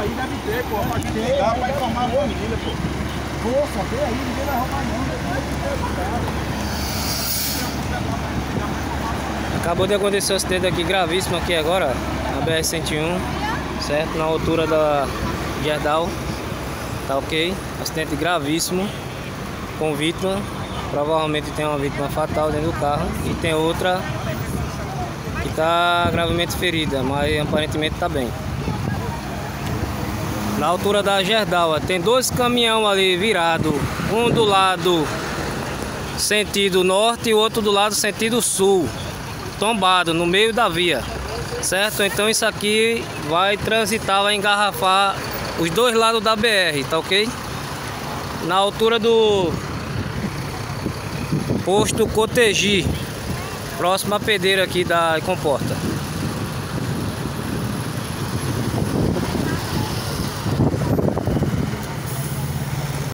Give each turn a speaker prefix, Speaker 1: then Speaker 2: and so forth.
Speaker 1: aí deve ter, pô. Pra pra informar a família, pô. Aí, ninguém vai roubar não.
Speaker 2: Acabou de acontecer um acidente aqui gravíssimo aqui agora, na BR-101, certo? Na altura da Gerdau. Tá ok? Acidente gravíssimo com vítima. Provavelmente tem uma vítima fatal dentro do carro e tem outra que está gravemente ferida, mas aparentemente está bem. Na altura da Gerdau, tem dois caminhões ali virados, um do lado sentido norte e o outro do lado sentido sul, tombado no meio da via, certo? Então isso aqui vai transitar, vai engarrafar os dois lados da BR, tá ok? Na altura do posto Cotegi, próximo à pedreira aqui da Comporta.